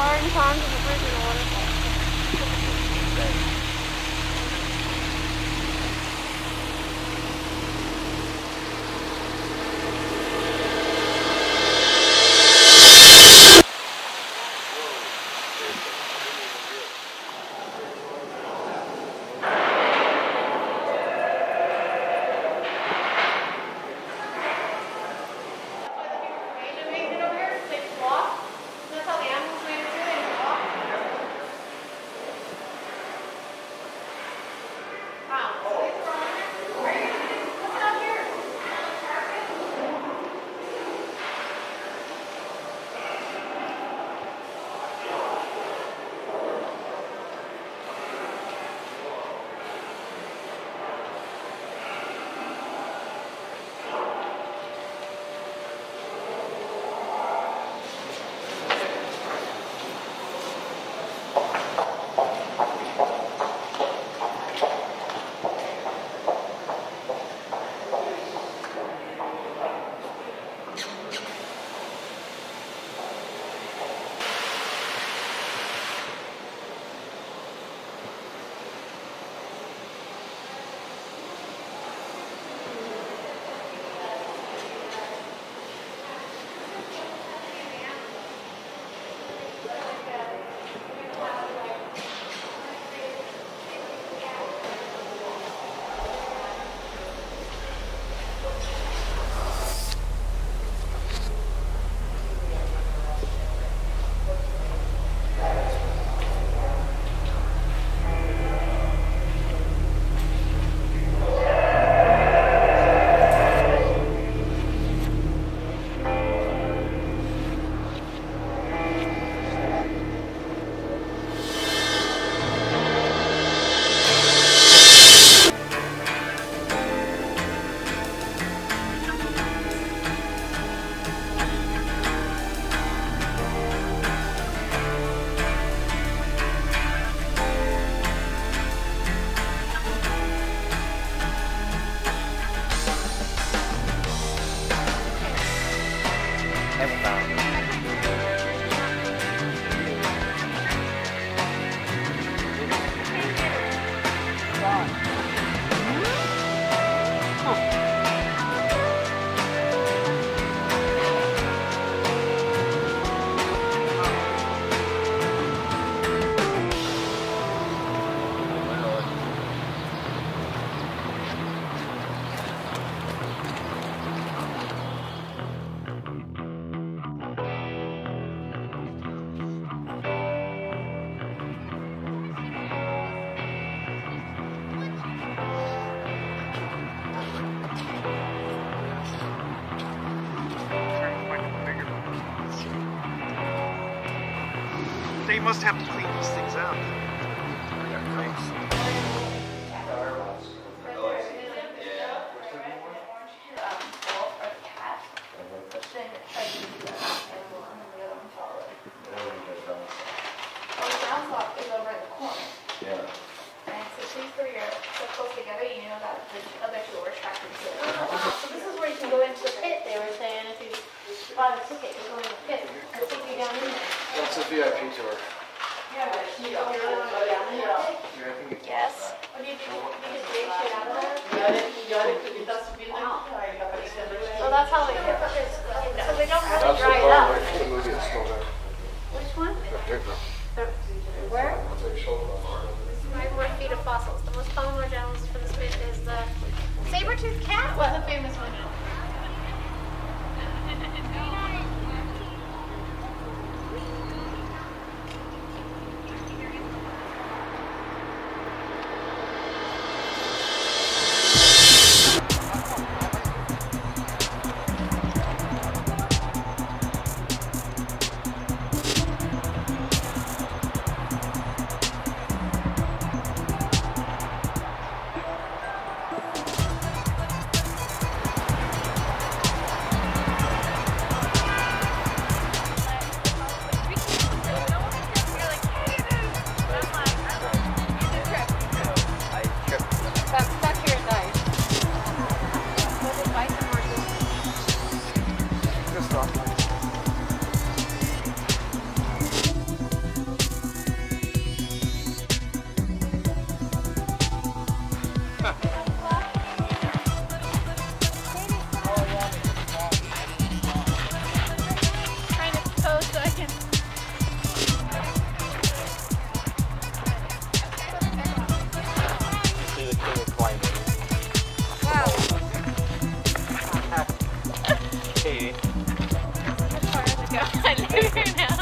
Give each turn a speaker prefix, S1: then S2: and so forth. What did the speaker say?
S1: Flowering ponds ever found.
S2: They must have to clean these things out.
S3: Yeah. Our cat. Yeah. Our downstairs is over the corner. Yeah.
S1: And so these three are so close together, you know that the other two are attracted to it. So this is where you can go into the pit, they were saying, if you buy the ticket, you go in the pit, and take you down in there.
S3: That's a VIP tour.
S1: Yeah, but you don't want to go down in the pit?
S3: Yeah, I think it's.
S1: Yes. What do you think, you get big shit out of there? So that's how they do it. So they don't really
S3: That's
S1: dry it
S3: problem,
S1: up.
S3: like, the movie is still there.
S1: Which one?
S3: There you.
S1: Where?
S3: It's like shoulder.
S1: Five more feet of fossils. The most common organisms for this pit is the saber-toothed cat was a famous one.
S4: Katie. As far as it goes, I live here now.